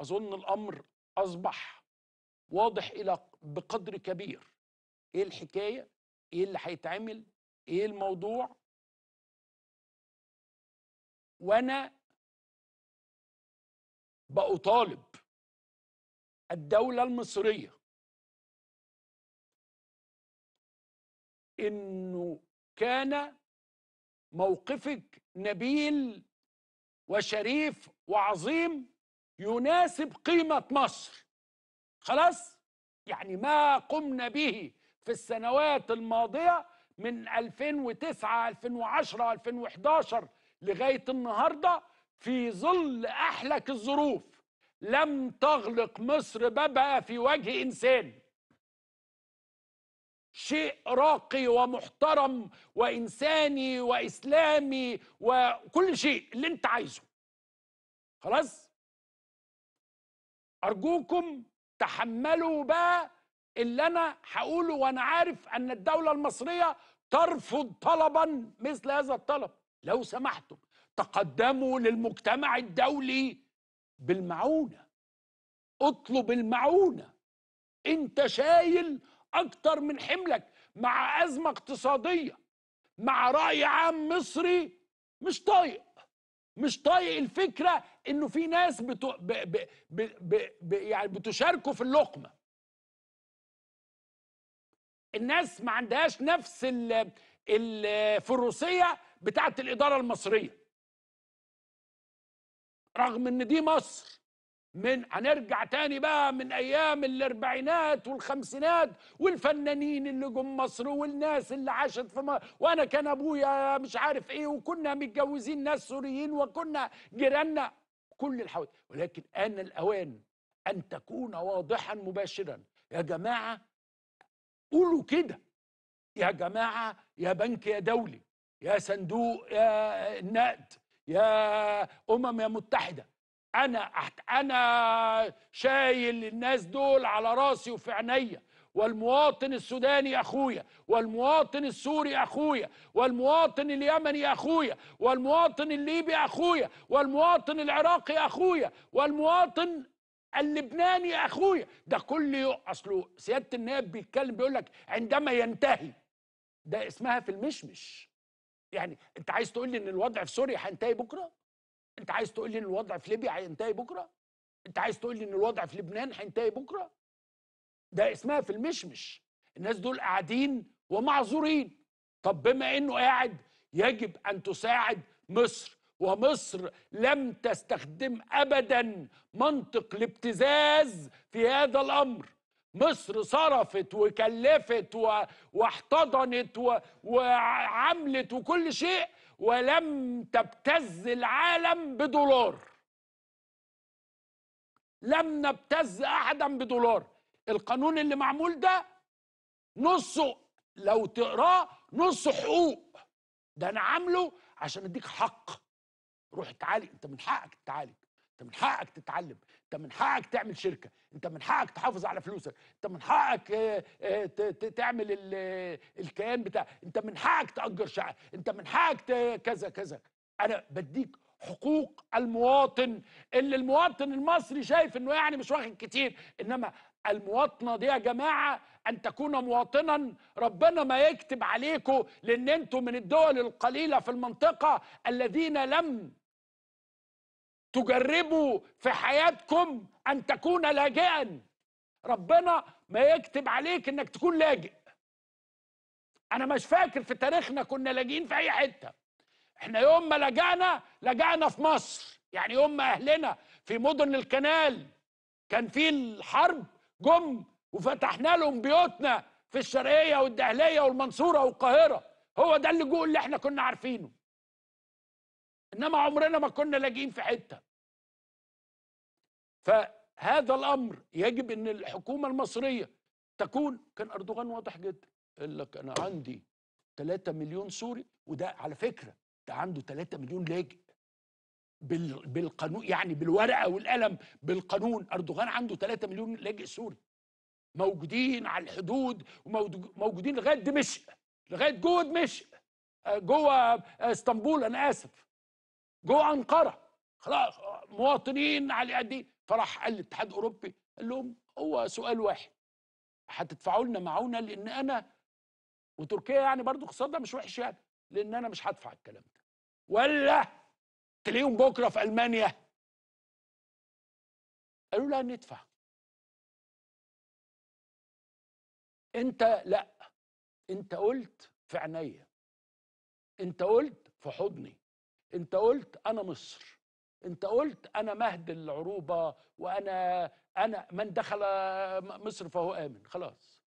أظن الأمر أصبح واضح إلى بقدر كبير. إيه الحكاية؟ إيه اللي هيتعمل؟ إيه الموضوع؟ وأنا بأطالب الدولة المصرية إنه كان موقفك نبيل وشريف وعظيم يناسب قيمة مصر. خلاص؟ يعني ما قمنا به في السنوات الماضية من 2009 2010 2011 لغاية النهاردة في ظل أحلك الظروف. لم تغلق مصر بابها في وجه إنسان. شيء راقي ومحترم وإنساني وإسلامي وكل شيء اللي أنت عايزه. خلاص؟ أرجوكم تحملوا بقى اللي أنا هقوله وأنا عارف أن الدولة المصرية ترفض طلبا مثل هذا الطلب. لو سمحتم تقدموا للمجتمع الدولي بالمعونة. اطلب المعونة. أنت شايل أكتر من حملك مع أزمة اقتصادية مع رأي عام مصري مش طايق. مش طايق الفكرة إنه في ناس بتو ب ب ب ب يعني بتشاركوا في اللقمة. الناس ما عندهاش نفس ال- الفروسية بتاعت الإدارة المصرية. رغم إن دي مصر. من هنرجع تاني بقى من أيام الأربعينات والخمسينات والفنانين اللي جم مصر والناس اللي عاشت في مصر وأنا كان أبويا مش عارف إيه وكنا متجوزين ناس سوريين وكنا جيراننا كل الحوادث. ولكن آن الأوان أن تكون واضحا مباشرا. يا جماعة قولوا كده. يا جماعة يا بنك يا دولي يا صندوق يا النقد يا أمم يا متحدة. أنا أنا شايل الناس دول على راسي وفي عينيا. والمواطن السوداني أخويا والمواطن السوري أخويا والمواطن اليمني أخويا والمواطن الليبي أخويا والمواطن العراقي أخويا والمواطن اللبناني أخويا. ده كل اصله سيادة النائب بيتكلم بيقول لك عندما ينتهي ده اسمها في المشمش. يعني أنت عايز تقول لي إن الوضع في سوريا هينتهي بكرة؟ انت عايز تقول لي إن الوضع في ليبيا هينتهي بكرة؟ انت عايز تقول لي إن الوضع في لبنان هينتهي بكرة؟ ده اسمها في المشمش. الناس دول قاعدين ومعذورين. طب بما إنه قاعد يجب أن تساعد مصر ومصر لم تستخدم ابدا منطق الابتزاز في هذا الأمر. مصر صرفت وكلفت. واحتضنت. وعملت وكل شيء ولم تبتز العالم بدولار لم نبتز أحدا بدولار القانون اللي معمول ده نصه لو تقراه نص حقوق ده أنا عامله عشان أديك حق روح اتعالج أنت من حقك تتعالج انت من حقك تتعلم انت من حقك تعمل شركة انت من حقك تحافظ على فلوسك انت من حقك آه، آه، تعمل ال- الكيان بتاع انت من حقك تأجر شقة انت من حقك كذا كذا. أنا بديك حقوق المواطن اللي المواطن المصري شايف انه يعني مش واخد كتير انما المواطنة دي يا جماعة ان تكون مواطنا ربنا ما يكتب عليكم لأن أنتم من الدول القليلة في المنطقة الذين لم تجربوا في حياتكم أن تكون لاجئا. ربنا ما يكتب عليك إنك تكون لاجئ. أنا مش فاكر في تاريخنا كنا لاجئين في أي حتة. إحنا يوم ما لجأنا لجأنا في مصر. يعني يوم ما أهلنا في مدن الكنال. كان في الحرب جم وفتحنا لهم بيوتنا في الشرقية والدهلية والمنصورة والقاهرة. هو ده اللجوء اللي إحنا كنا عارفينه. إنما عمرنا ما كنا لاجئين في حتة. فهذا الأمر يجب إن الحكومة المصرية تكون كان أردوغان واضح جدا قال لك أنا عندي 3 مليون سوري وده على فكرة ده عنده 3 مليون لاجئ. بال- بالقانون يعني بالورقة والقلم بالقانون. أردوغان عنده 3 مليون لاجئ سوري موجودين على الحدود وموجودين لغاية دمشق لغاية جوه دمشق جوه إسطنبول أنا آسف. جوه أنقرة. خلاص مواطنين على قد إيه. فراح قال الاتحاد الأوروبي قال لهم هو سؤال واحد هتدفعوا لنا معونة لأن أنا وتركيا يعني برضو اقتصادها مش وحش يعني لأن أنا مش هدفع الكلام ده. ولا تلاقيهم بكرة في ألمانيا. قالوا لا ندفع. أنت لا أنت قلت في عينيا أنت قلت في حضني. انت قلت أنا مصر انت قلت أنا مهد العروبة وأنا أنا من دخل مصر فهو آمن خلاص.